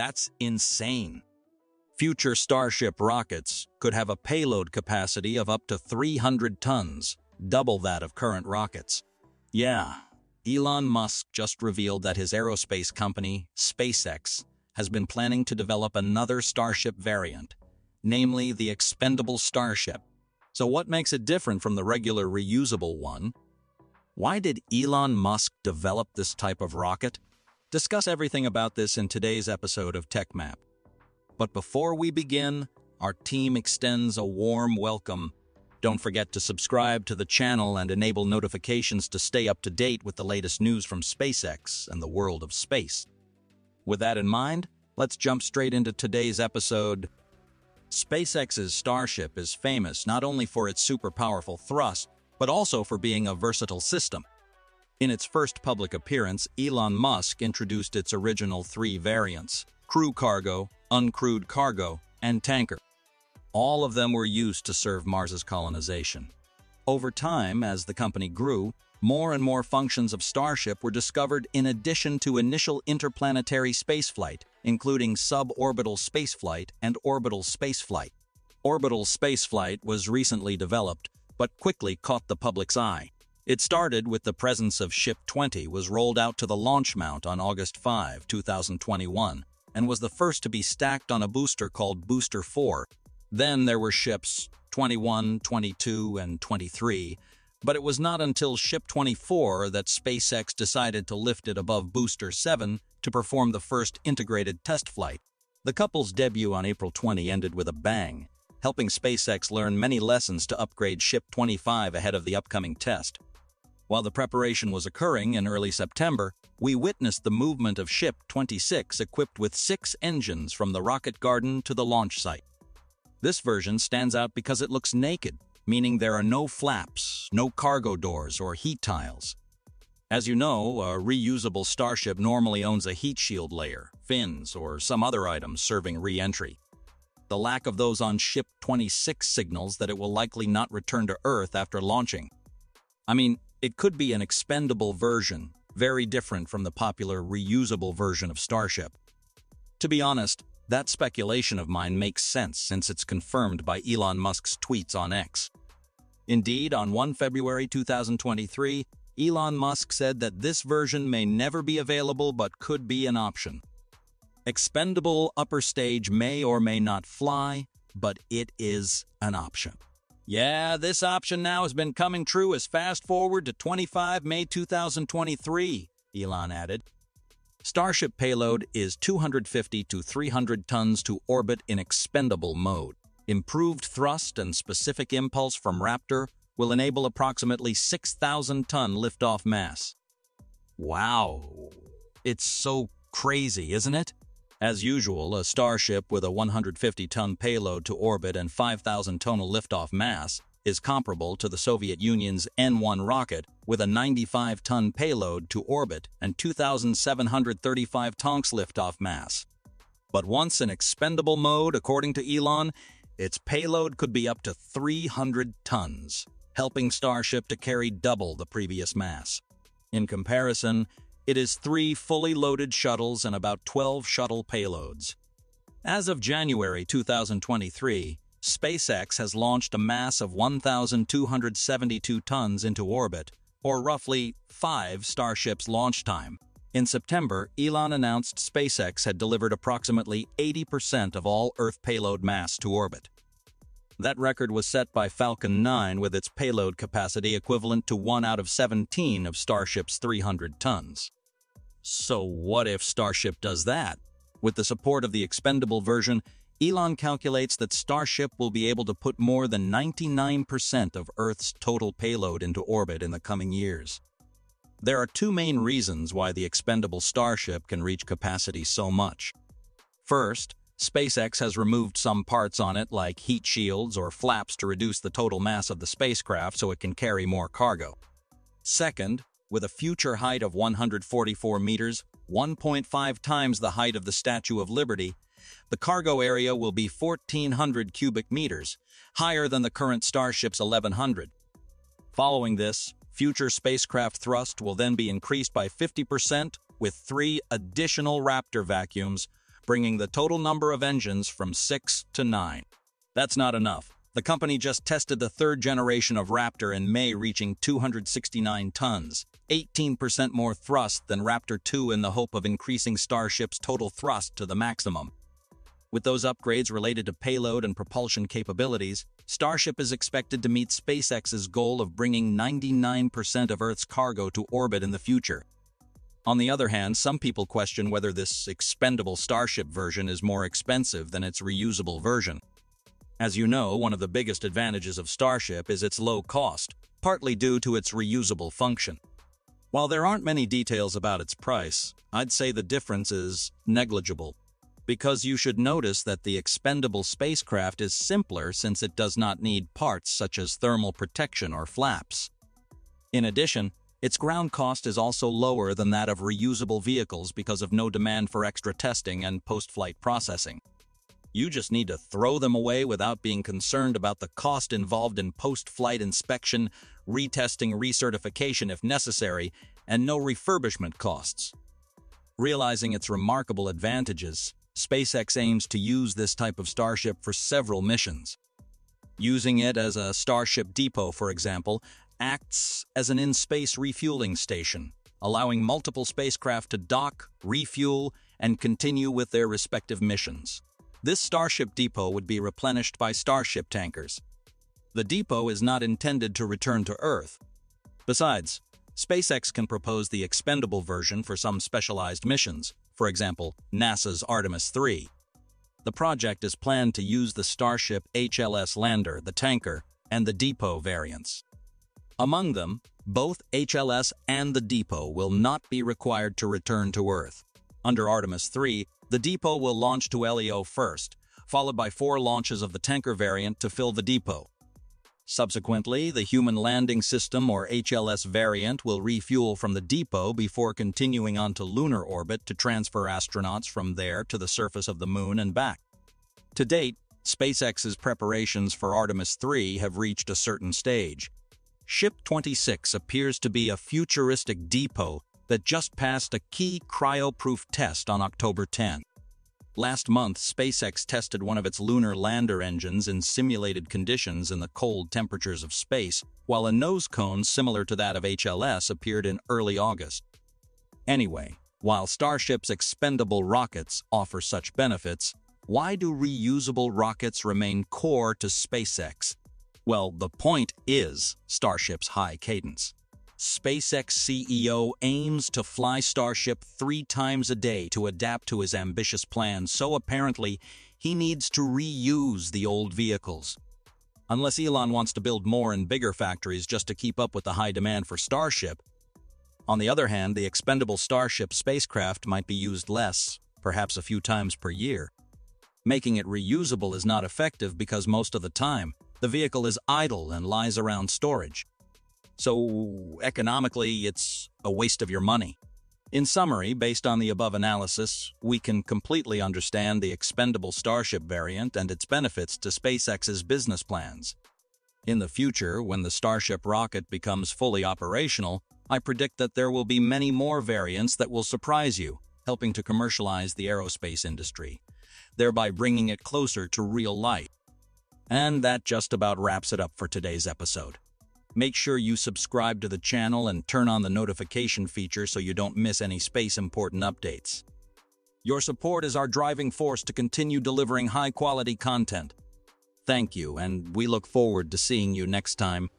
That's insane. Future Starship rockets could have a payload capacity of up to 300 tons, double that of current rockets. Yeah, Elon Musk just revealed that his aerospace company, SpaceX, has been planning to develop another Starship variant, namely the expendable Starship. So what makes it different from the regular reusable one? Why did Elon Musk develop this type of rocket? Discuss everything about this in today's episode of TechMap. But before we begin, our team extends a warm welcome. Don't forget to subscribe to the channel and enable notifications to stay up to date with the latest news from SpaceX and the world of space. With that in mind, let's jump straight into today's episode. SpaceX's Starship is famous not only for its super powerful thrust, but also for being a versatile system. In its first public appearance, Elon Musk introduced its original three variants crew cargo, uncrewed cargo, and tanker. All of them were used to serve Mars's colonization. Over time, as the company grew, more and more functions of Starship were discovered in addition to initial interplanetary spaceflight, including suborbital spaceflight and orbital spaceflight. Orbital spaceflight was recently developed, but quickly caught the public's eye. It started with the presence of Ship 20 was rolled out to the launch mount on August 5, 2021, and was the first to be stacked on a booster called Booster 4. Then there were ships 21, 22, and 23, but it was not until Ship 24 that SpaceX decided to lift it above Booster 7 to perform the first integrated test flight. The couple's debut on April 20 ended with a bang, helping SpaceX learn many lessons to upgrade Ship 25 ahead of the upcoming test. While the preparation was occurring in early September, we witnessed the movement of Ship 26 equipped with six engines from the rocket garden to the launch site. This version stands out because it looks naked, meaning there are no flaps, no cargo doors, or heat tiles. As you know, a reusable Starship normally owns a heat shield layer, fins, or some other items serving re-entry. The lack of those on Ship 26 signals that it will likely not return to Earth after launching. I mean, it could be an expendable version, very different from the popular reusable version of Starship. To be honest, that speculation of mine makes sense since it's confirmed by Elon Musk's tweets on X. Indeed, on 1 February 2023, Elon Musk said that this version may never be available but could be an option. Expendable upper stage may or may not fly, but it is an option. Yeah, this option now has been coming true as fast forward to 25 May 2023, Elon added. Starship payload is 250 to 300 tons to orbit in expendable mode. Improved thrust and specific impulse from Raptor will enable approximately 6,000-ton liftoff mass. Wow, it's so crazy, isn't it? As usual, a Starship with a 150-ton payload to orbit and 5,000-tonal liftoff mass is comparable to the Soviet Union's N-1 rocket with a 95-ton payload to orbit and 2,735 tons liftoff mass. But once in expendable mode, according to Elon, its payload could be up to 300 tons, helping Starship to carry double the previous mass. In comparison, it is three fully loaded shuttles and about 12 shuttle payloads. As of January 2023, SpaceX has launched a mass of 1,272 tons into orbit, or roughly five Starships launch time. In September, Elon announced SpaceX had delivered approximately 80% of all Earth payload mass to orbit. That record was set by Falcon 9 with its payload capacity equivalent to 1 out of 17 of Starship's 300 tons. So what if Starship does that? With the support of the expendable version, Elon calculates that Starship will be able to put more than 99% of Earth's total payload into orbit in the coming years. There are two main reasons why the expendable Starship can reach capacity so much. First, SpaceX has removed some parts on it like heat shields or flaps to reduce the total mass of the spacecraft so it can carry more cargo. Second, with a future height of 144 meters, 1.5 times the height of the Statue of Liberty, the cargo area will be 1,400 cubic meters, higher than the current Starship's 1,100. Following this, future spacecraft thrust will then be increased by 50% with three additional Raptor vacuums bringing the total number of engines from six to nine. That's not enough. The company just tested the third generation of Raptor in May, reaching 269 tons, 18% more thrust than Raptor 2 in the hope of increasing Starship's total thrust to the maximum. With those upgrades related to payload and propulsion capabilities, Starship is expected to meet SpaceX's goal of bringing 99% of Earth's cargo to orbit in the future. On the other hand, some people question whether this expendable Starship version is more expensive than its reusable version. As you know, one of the biggest advantages of Starship is its low cost, partly due to its reusable function. While there aren't many details about its price, I'd say the difference is negligible. Because you should notice that the expendable spacecraft is simpler since it does not need parts such as thermal protection or flaps. In addition, its ground cost is also lower than that of reusable vehicles because of no demand for extra testing and post-flight processing. You just need to throw them away without being concerned about the cost involved in post-flight inspection, retesting, recertification if necessary, and no refurbishment costs. Realizing its remarkable advantages, SpaceX aims to use this type of Starship for several missions. Using it as a Starship depot, for example, acts as an in-space refueling station, allowing multiple spacecraft to dock, refuel, and continue with their respective missions. This Starship depot would be replenished by Starship tankers. The depot is not intended to return to Earth. Besides, SpaceX can propose the expendable version for some specialized missions, for example, NASA's Artemis 3. The project is planned to use the Starship HLS lander, the tanker, and the depot variants. Among them, both HLS and the depot will not be required to return to Earth. Under Artemis 3, the depot will launch to LEO first, followed by four launches of the tanker variant to fill the depot. Subsequently, the Human Landing System or HLS variant will refuel from the depot before continuing onto lunar orbit to transfer astronauts from there to the surface of the moon and back. To date, SpaceX's preparations for Artemis 3 have reached a certain stage. Ship 26 appears to be a futuristic depot that just passed a key cryo-proof test on October 10. Last month, SpaceX tested one of its lunar lander engines in simulated conditions in the cold temperatures of space, while a nose cone similar to that of HLS appeared in early August. Anyway, while Starship's expendable rockets offer such benefits, why do reusable rockets remain core to SpaceX? Well, the point is Starship's high cadence. SpaceX CEO aims to fly Starship three times a day to adapt to his ambitious plan, so apparently he needs to reuse the old vehicles. Unless Elon wants to build more and bigger factories just to keep up with the high demand for Starship. On the other hand, the expendable Starship spacecraft might be used less, perhaps a few times per year. Making it reusable is not effective because most of the time, the vehicle is idle and lies around storage. So economically, it's a waste of your money. In summary, based on the above analysis, we can completely understand the expendable Starship variant and its benefits to SpaceX's business plans. In the future, when the Starship rocket becomes fully operational, I predict that there will be many more variants that will surprise you, helping to commercialize the aerospace industry, thereby bringing it closer to real life. And that just about wraps it up for today's episode. Make sure you subscribe to the channel and turn on the notification feature so you don't miss any space-important updates. Your support is our driving force to continue delivering high-quality content. Thank you, and we look forward to seeing you next time